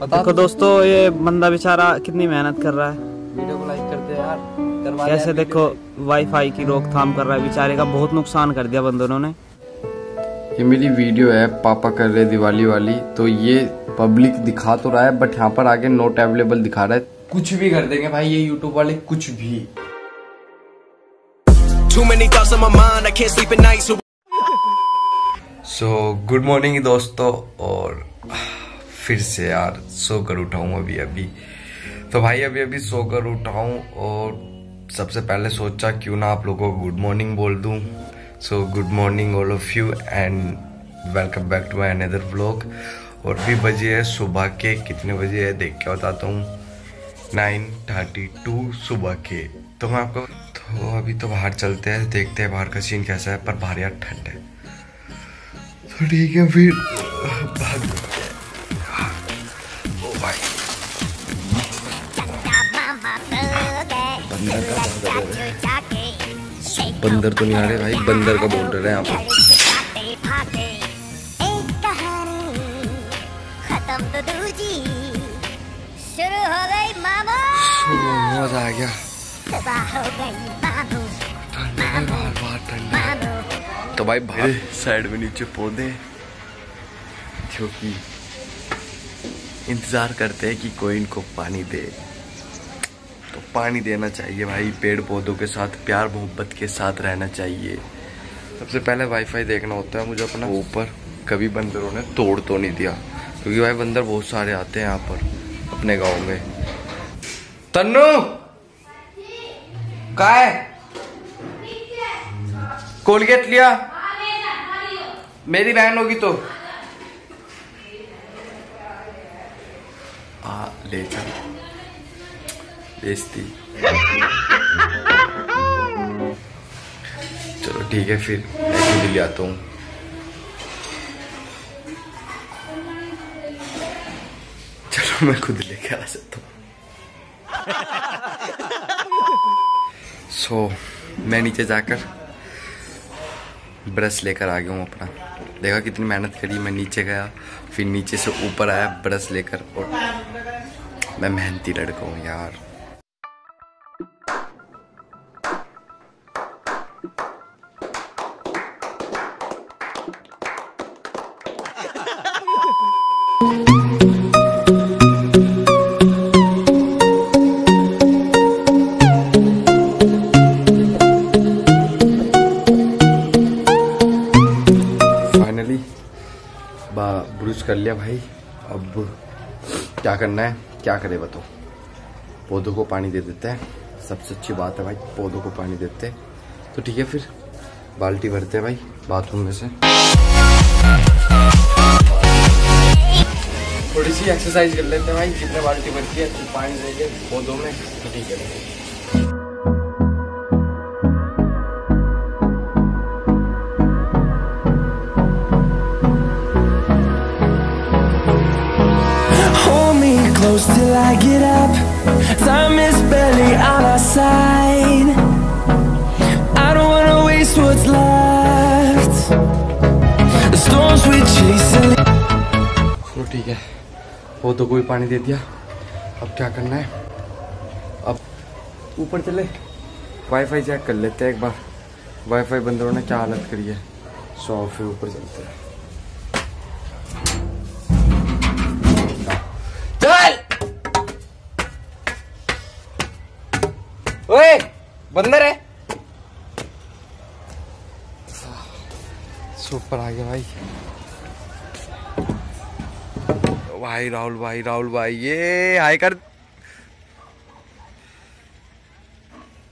देखो दोस्तों ये बंदा बेचारा कितनी मेहनत कर रहा है। वीडियो को लाइक कर दे यार। कैसे देखो वाईफाई की रोकथाम कर रहा है बेचारे का बहुत नुकसान कर दिया बंदरों ने। ये मेरी वीडियो है पापा कर रहे दिवाली वाली। तो ये पब्लिक दिखा तो रहा है बट यहाँ पर आगे नोट अवेलेबल दिखा रहा है। कुछ भी कर देंगे भाई ये यूट्यूब वाले कुछ भी। Too many thoughts on my mind, I can't sleep at night, so so good morning दोस्तों और फिर से यार सो कर उठा अभी अभी। तो भाई, अभी अभी सो कर उठा और सबसे पहले सोचा क्यों ना आप लोगों को गुड मॉर्निंग बोल दूँ। So good morning all of you and welcome back to my another vlog और भी बजे है सुबह के, कितने बजे है देख के बताता हूँ। नाइन थर्टी टू सुबह के। तो मैं आपको तो अभी तो बाहर चलते हैं, देखते हैं बाहर का सीन कैसा है, पर बाहर यार ठंड है। तो ठीक है, फिर बंदर है तो नहीं आ रहे भाई बंदर का बॉर्डर है यहाँ पर तो दूजी शुरू हो गई मामू मज़ा आ गया। तो भाई भाई साइड में नीचे पौधे जो कि इंतज़ार करते हैं कि कोई इनको पानी दे। पानी देना चाहिए भाई पेड़ पौधों के साथ, प्यार मोहब्बत के साथ रहना चाहिए। सबसे पहले वाईफाई देखना होता है मुझे अपना। ऊपर कभी बंदरों ने तोड़ तो नहीं दिया, क्योंकि भाई बंदर बहुत सारे आते हैं यहाँ पर, अपने गाँव में। तन्नू! का कोलगेट लिया? मेरी बहन होगी तो। आ, ले चल। बेचती चलो ठीक है फिर मैं ले आता हूँ। चलो मैं खुद लेके आ सकता हूँ। सो so, मैं नीचे जाकर ब्रश लेकर आ गया हूँ अपना। देखा कितनी मेहनत करी मैं नीचे गया फिर नीचे से ऊपर आया ब्रश लेकर और मैं मेहनती लड़का हूँ यार। ब्रुश कर लिया भाई। अब क्या करना है? क्या करे बताओ? पौधों को पानी दे देते हैं। सबसे अच्छी बात है भाई, पौधों को पानी देते हैं। तो ठीक है फिर, बाल्टी भरते हैं भाई, बाथरूम में से। थोड़ी सी एक्सरसाइज कर लेते हैं भाई, जितने बाल्टी भरती है तो पानी देंगे पौधों में तो ठीक है। Close till I get up. Time is barely on our side. I don't wanna waste what's left. The storms we chase चलो ठीक है पौधों को भी पानी दे दिया अब क्या करना है अब ऊपर चले वाईफाई चेक कर लेते हैं एक बार वाईफाई बंदरों ने क्या हालत करी है सो फिर ऊपर चलते हैं बंदर है सुपर आ गया भाई। भाई राहुल भाई राहुल, भाई, ये हाय कर।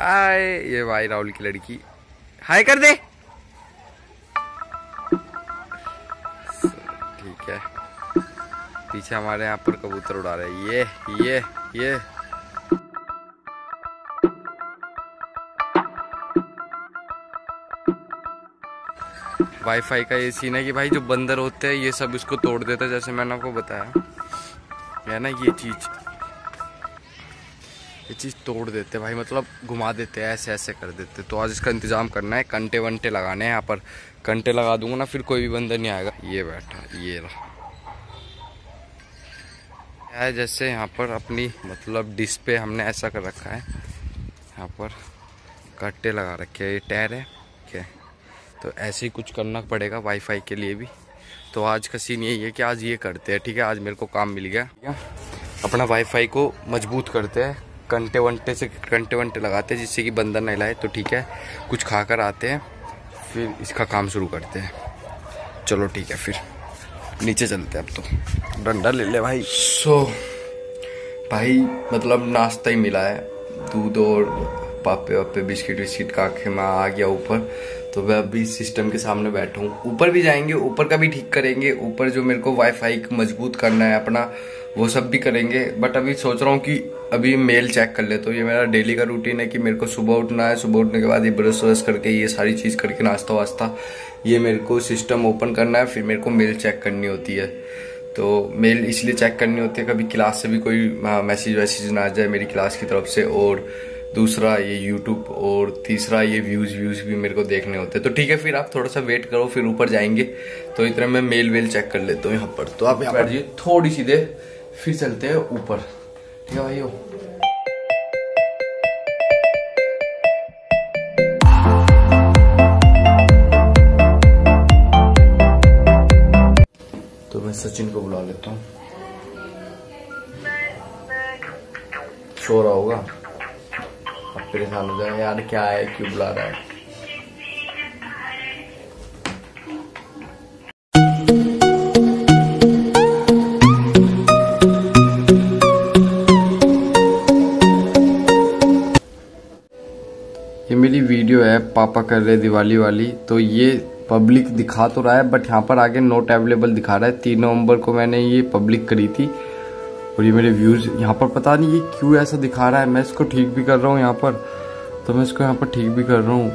आए ये भाई राहुल की लड़की। हाय कर दे। ठीक है। पीछे हमारे यहाँ पर कबूतर उड़ा रहे ये ये ये। वाईफाई का ये सीन है कि भाई जो बंदर होते हैं, ये सब इसको तोड़ देता है, जैसे मैंने आपको बताया। है ना, ये चीज़। ये चीज़ तोड़ देते भाई मतलब घुमा देते हैं, ऐसे ऐसे कर देते तो आज इसका इंतज़ाम करना है कंटे वंटे लगाने हैं यहाँ पर। कंटे लगा दूँगा ना, फिर कोई भी बंदर नहीं आएगा। ये बैठा, ये रहा। है जैसे यहाँ पर अपनी मतलब डिश पे हमने ऐसा कर रखा है। यहाँ पर कट्टे लगा रखे हैं, ये टायर है। तो ऐसे ही कुछ करना पड़ेगा वाईफाई के लिए भी। तो आज का सीन यही है कि आज ये करते हैं ठीक है? आज मेरे को काम मिल गया ठीक अपना वाईफाई को मज़बूत करते हैं कंटे वंटे से कंटे वंटे लगाते हैं जिससे कि बंदर नहीं लाए तो ठीक है? कुछ खाकर आते हैं फिर इसका काम शुरू करते हैं। चलो ठीक है फिर नीचे चलते हैं अब तो। डंडा ले ले भाई। सो so, भाई मतलब नाश्ता ही मिला है। दूध और पापे वापे बिस्किट विस्किट खा के मैं आ गया ऊपर। तो मैं अभी सिस्टम के सामने बैठा हूँ। ऊपर भी जाएँगे, ऊपर का भी ठीक करेंगे, ऊपर जो मेरे को वाईफाई मज़बूत करना है अपना, वो सब भी करेंगे। बट अभी सोच रहा हूँ कि अभी मेल चेक कर ले तो ये मेरा डेली का रूटीन है कि मेरे को सुबह उठना है, सुबह उठने के बाद ये ब्रश व्रश करके, ये सारी चीज़ करके नाश्ता वास्ता, ये मेरे को सिस्टम ओपन करना है, फिर मेरे को मेल चेक करनी होती है। तो मेल इसलिए चेक करनी होती है, कभी क्लास से भी कोई मैसेज वैसेज ना आ जाए मेरी क्लास की तरफ़ से, और दूसरा ये यूट्यूब और तीसरा ये व्यूज़ व्यूज़ भी मेरे को देखने होते हैं। तो ठीक है, फिर आप थोड़ा सा वेट करो, फिर ऊपर जाएँगे। तो इतना मैं मेल वेल चेक कर लेता हूँ यहाँ पर। तो आप यहाँ बैठ जाइए थोड़ी सी देर, फिर चलते हैं ऊपर। ठीक है भाई तो मैं सचिन को बुला लेता हूँ। रहा होगा? परेशान हो जाए यार, क्या है? क्यों बुला रहा है? ये मेरी वीडियो है पापा कर रहे दिवाली वाली। तो ये पब्लिक दिखा तो रहा है बट यहाँ पर आगे नोट अवेलेबल दिखा रहा है। तीन नवंबर को मैंने ये पब्लिक करी थी। और ये मेरे व्यूज़ यहाँ पर पता नहीं ये क्यों ऐसा दिखा रहा है। मैं इसको ठीक भी कर रहा हूँ यहाँ पर। तो मैं इसको यहाँ पर ठीक भी कर रहा हूँ।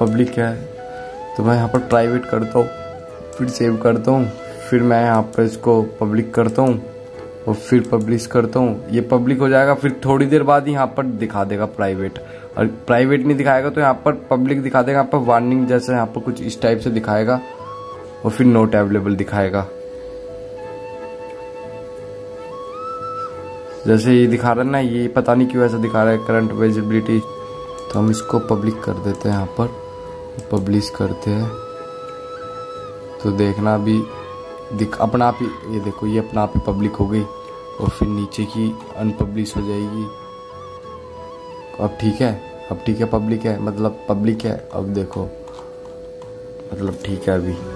पब्लिक क्या है? तो मैं यहाँ पर प्राइवेट करता हूँ, फिर सेव करता हूँ, फिर मैं यहाँ पर इसको पब्लिक करता हूँ और फिर पब्लिश करता हूँ। ये पब्लिक हो जाएगा, फिर थोड़ी देर बाद ही यहाँ पर दिखा देगा प्राइवेट और प्राइवेट नहीं दिखाएगा तो यहाँ पर पब्लिक दिखा देगा, यहाँ पर वार्निंग जैसे यहाँ पर कुछ इस टाइप से दिखाएगा और फिर नोट अवेलेबल दिखाएगा। जैसे ये दिखा रहा है ना, ये पता नहीं क्यों ऐसा दिखा रहा है करंट विजिबिलिटी तो हम इसको पब्लिक कर देते हैं यहाँ पर पब्लिश करते हैं। तो देखना अभी, दिख, अपना आप ही, ये देखो, ये अपना आप ही पब्लिक हो गई, और फिर नीचे की अनपब्लिश हो जाएगी। अब ठीक है, अब ठीक है पब्लिक है मतलब पब्लिक है, अब देखो मतलब ठीक है अभी।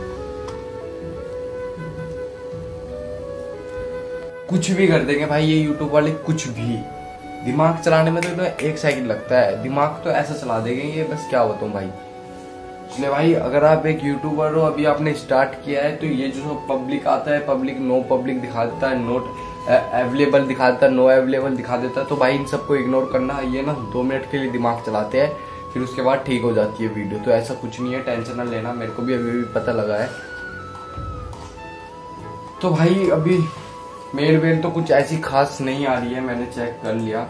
कुछ भी कर देंगे भाई ये यूट्यूब वाले कुछ भी। दिमाग चलाने में तो, तो एक सेकंड लगता है। दिमाग तो ऐसा चला देंगे ये बस क्या बताऊँ भाई? इसलिए भाई अगर आप एक यूट्यूबर हो अभी आपने स्टार्ट किया है तो ये जो पब्लिक आता है पब्लिक नो पब्लिक दिखा देता है नोट अवेलेबल दिखा देता है नो अवेलेबल दिखा देता है तो भाई इन सबको इग्नोर करना। ये ना दो मिनट के लिए दिमाग चलाते हैं फिर उसके बाद ठीक हो जाती है वीडियो तो ऐसा कुछ नहीं है टेंशन ना लेना। मेरे को भी अभी भी पता लगा है। तो भाई अभी मेल वेल तो कुछ ऐसी खास नहीं आ रही है, मैंने चेक कर लिया।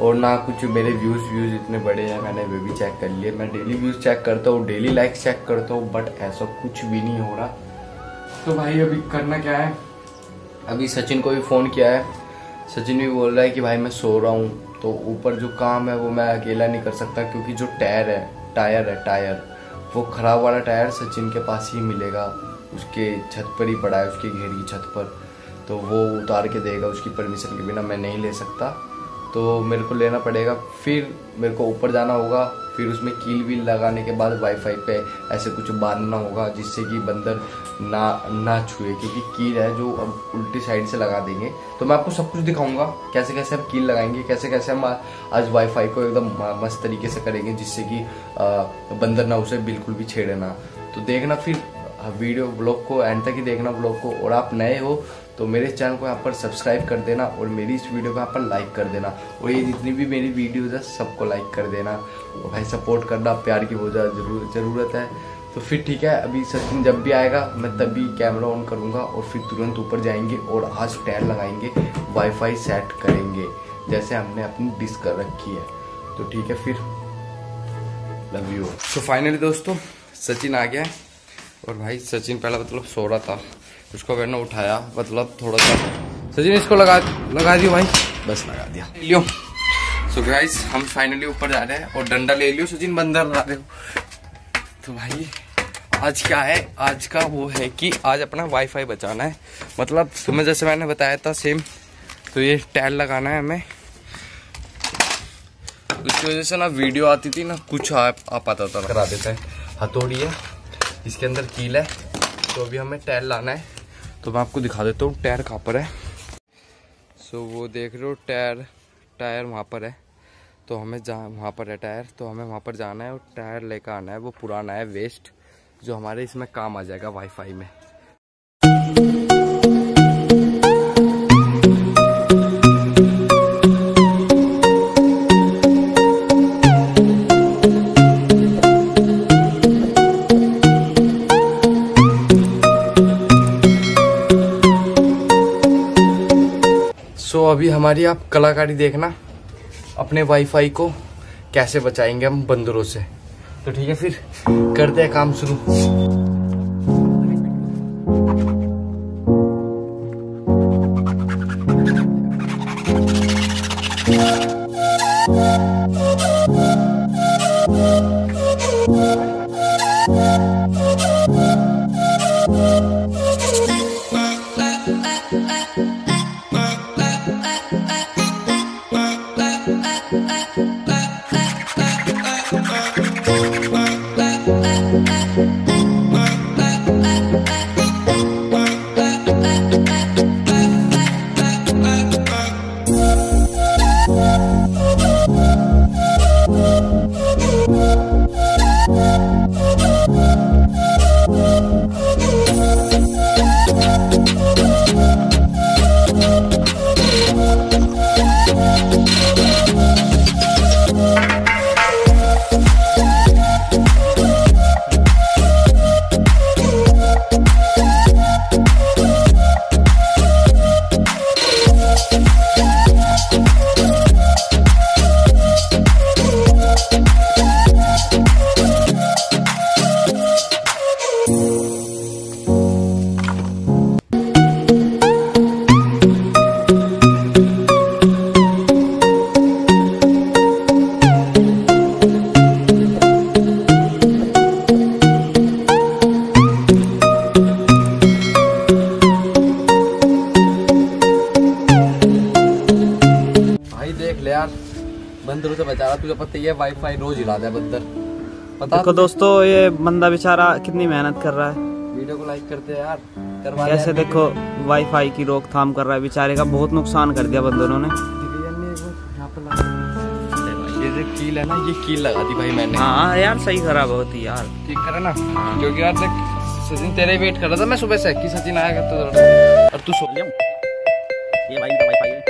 और ना कुछ मेरे व्यूज़ व्यूज़ इतने बड़े हैं, मैंने वे भी चेक कर लिए। मैं डेली व्यूज़ चेक करता हूँ डेली लाइक्स चेक करता हूँ बट ऐसा कुछ भी नहीं हो रहा। तो भाई, अभी करना क्या है? अभी सचिन को भी फ़ोन किया है। सचिन भी बोल रहा है कि भाई, मैं सो रहा हूँ। तो ऊपर जो काम है, वो मैं अकेला नहीं कर सकता, क्योंकि जो टायर है टायर है टायर वो खराब वाला टायर सचिन के पास ही मिलेगा। उसके छत पर ही पड़ा है, उसके घेर की छत पर। तो वो उतार के देगा उसकी परमिशन के बिना, मैं नहीं ले सकता। तो मेरे को लेना पड़ेगा, फिर मेरे को ऊपर जाना होगा, फिर उसमें कील वील लगाने के बाद वाईफाई पे ऐसे कुछ बांधना होगा, जिससे कि बंदर ना ना छुए, क्योंकि कील है जो अब उल्टी साइड से लगा देंगे। तो मैं आपको सब कुछ दिखाऊँगा, कैसे कैसे हम कील लगाएँगे, कैसे कैसे हम आज वाईफाई को एकदम मस्त तरीके से करेंगे, जिससे कि बंदर ना उसे बिल्कुल भी छेड़े ना। तो देखना फिर वीडियो ब्लॉग को एंड तक ही देखना ब्लॉग को, और आप नए हो तो मेरे चैनल को यहाँ पर सब्सक्राइब कर देना और मेरी इस वीडियो को यहाँ पर लाइक कर देना और ये जितनी भी मेरी वीडियोज़ है, सबको लाइक कर देना। और भाई सपोर्ट करना, प्यार की बहुत ज़्यादा ज़रूर, ज़रूरत है। तो फिर ठीक है, अभी सचिन जब भी आएगा, मैं तभी कैमरा ऑन करूँगा और फिर तुरंत ऊपर जाएँगे और आज टैर लगाएँगे वाईफाई सेट करेंगे, जैसे हमने अपनी डिस कर रखी है। तो ठीक है, फिर लव यू तो फाइनली दोस्तों, सचिन आ गया और भाई सचिन पहला मतलब सो रहा था। उसको मैंने उठाया मतलब थोड़ा सा सचिन इसको लगा लगा दियो भाई। बस लगा दिया। लियो। सो गाइस हम फाइनली ऊपर जा रहे हैं और डंडा ले लियो। सचिन बंदर ला रहे हो तो भाई आज क्या है? आज का वो है कि आज अपना वाईफाई बचाना है। मतलब तुम्हें जैसे मैंने बताया था सेम तो ये टैल लगाना है हमें। उसकी वजह से ना वीडियो आती थी ना कुछ आ, आ पाता था। करा देता है। हथौड़ी है इसके अंदर कील है। तो अभी हमें टायर लाना है। तो मैं आपको दिखा देता हूँ टायर कहाँ पर है। सो so, वो देख रहे हो टायर टायर वहाँ पर है। तो हमें जहाँ वहाँ पर है टायर। तो हमें वहाँ पर जाना है और टायर लेकर आना है वो पुराना है वेस्ट जो हमारे इसमें काम आ जाएगा वाईफाई में। अभी हमारी आप कलाकारी देखना, अपने वाईफाई को कैसे बचाएँगे हम बंदरों से। तो ठीक है, फिर करते हैं काम शुरू। भाई बंदरों से बचा रहा तुझे पता ही है वाईफाई रोज हिला दे बंदर। पता देखो दोस्तों ये बंदा बेचारा कितनी मेहनत कर रहा है। वीडियो को लाइक कर दे यार कैसे देखो वाईफाई की रोकथाम कर रहा है बेचारे का बहुत नुकसान कर दिया बंदरों ने ये कील है ना ये कील लगा दी भाई मैंने। हाँ यार सही करा बहुत ही यार। ठीक करा ना? क्योंकि यार देख सचिन तेरे वेट कर रहा था मैं सुबह से कि सचिन आएगा तो और तू सो ये भाई का वाईफाई है।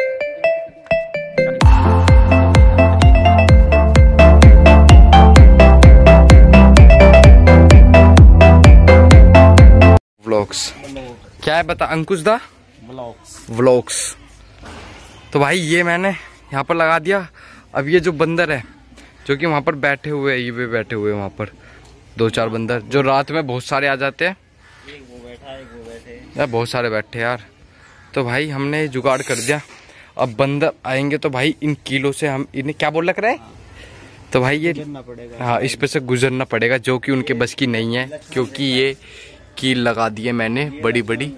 व्लॉग्स क्या है बता अंकुश दा? व्लॉग्स तो भाई ये मैंने यहाँ पर लगा दिया। अब ये जो बंदर है जो कि वहाँ पर बैठे हुए हैं ये भी बैठे हुए हैं वहाँ पर। दो चार बंदर जो रात में बहुत सारे आ जाते हैं। यार बहुत सारे बैठे यार। तो भाई हमने जुगाड़ कर दिया। अब बंदर आएँगे तो भाई इन कीलों से हम इन्हें क्या बोल रख रहे हैं? तो भाई ये हाँ इस पे से गुजरना पड़ेगा जो कि उनके बस की नहीं है क्योंकि ये कील लगा दी है मैंने बड़ी बड़ी।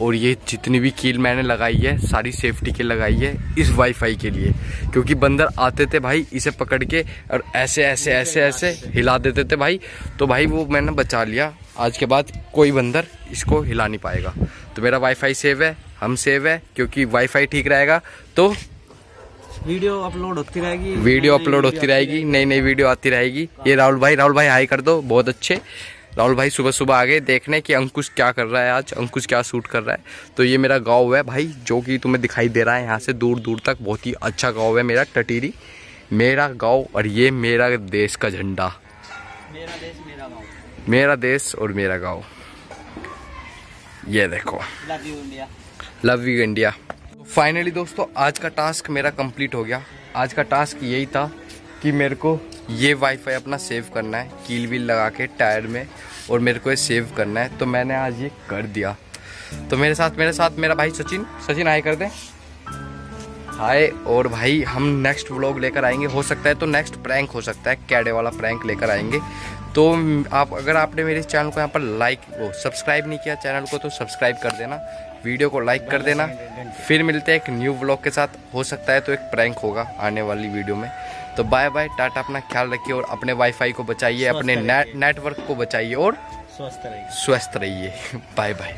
और ये जितनी भी कील मैंने लगाई है सारी सेफ्टी की लगाई है इस वाईफाई के लिए। क्योंकि बंदर आते थे भाई इसे पकड़ के और ऐसे ऐसे ऐसे ऐसे हिला देते थे भाई। तो भाई वो मैंने बचा लिया। आज के बाद कोई बंदर इसको हिला नहीं पाएगा। तो मेरा वाईफाई सेव है हम सेव है क्योंकि वाईफाई ठीक रहेगा। तो वीडियो अपलोड होती रहेगी। वीडियो अपलोड होती रहेगी नई नई वीडियो आती रहेगी। ये राहुल भाई राहुल भाई हाई कर दो बहुत अच्छे। राहुल भाई सुबह सुबह आ गए देखने कि अंकुश क्या कर रहा है आज अंकुश क्या शूट कर रहा है। तो ये मेरा गाँव है भाई जो कि तुम्हें दिखाई दे रहा है यहाँ से दूर दूर तक। बहुत ही अच्छा गाँव है मेरा टटीरी। मेरा गाँव और ये मेरा देश का झंडा। मेरा देश मेरा गाँव। मेरा देश और मेरा गाँव। ये देखो। Love you India love you India finally दोस्तों आज का टास्क मेरा कंप्लीट हो गया। आज का टास्क यही था कि मेरे को ये वाईफाई अपना सेव करना है कील वील लगा के टायर में। और मेरे को ये सेव करना है। तो मैंने आज ये कर दिया। तो मेरे साथ मेरे साथ, मेरा भाई सचिन सचिन आए कर दे। हाय, और भाई हम नेक्स्ट व्लॉग लेकर आएँगे। हो सकता है तो नेक्स्ट प्रैंक हो सकता है कैडे वाला प्रैंक लेकर आएँगे। तो आप, अगर आपने मेरे चैनल को यहाँ पर लाइक वो सब्सक्राइब नहीं किया चैनल को तो सब्सक्राइब कर देना। वीडियो को लाइक कर देना। फिर मिलते हैं एक न्यू व्लॉग के साथ। हो सकता है तो एक प्रैंक होगा आने वाली वीडियो में। तो बाय बाय टाटा अपना ख्याल रखिए और अपने वाईफाई को बचाइए अपने नेटवर्क को बचाइए और स्वस्थ रहिए। स्वस्थ रहिए। Bye bye